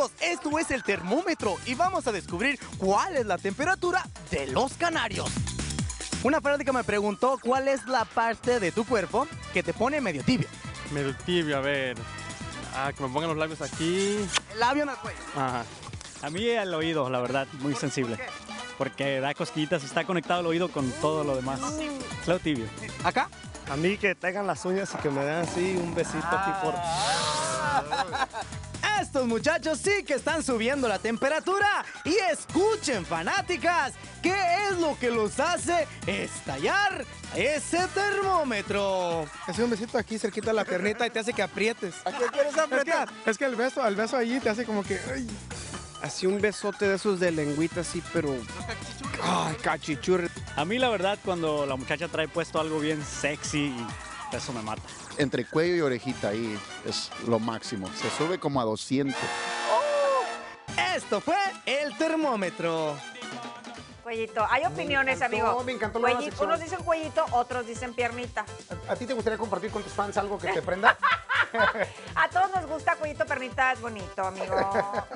amigos, esto es el termómetro y vamos a descubrir cuál es la temperatura de los canarios. Una fanática me preguntó cuál es la parte de tu cuerpo que te pone medio tibio. Medio tibio, a ver. Ah, que me pongan los labios aquí. El labio en el cuello. Ajá. A mí el oído, la verdad, muy sensible. Porque da cosquillitas, está conectado el oído con todo lo demás. Claro tibio. ¿Acá? A mí que tengan las uñas y que me den así un besito aquí por... Estos muchachos sí que están subiendo la temperatura. Y escuchen, fanáticas, ¿qué es lo que los hace estallar ese termómetro? Es un besito aquí cerquita de la piernita y te hace que aprietes. ¿A qué quieres Es que, es que el beso, el beso allí te hace como que... ay. Así un besote de esos de lengüita así, pero... Ay, cachichurri. A mí la verdad, cuando la muchacha trae puesto algo bien sexy, eso me mata. Entre cuello y orejita ahí es lo máximo. Se sube como a 200. Esto fue el termómetro. Cuellito. Hay opiniones, encantó, amigo. me encantó la. Unos dicen cuellito, otros dicen piernita. ¿A, a ti te gustaría compartir con tus fans algo que te prenda? A todos nos gusta cuellito, piernita, es bonito, amigo.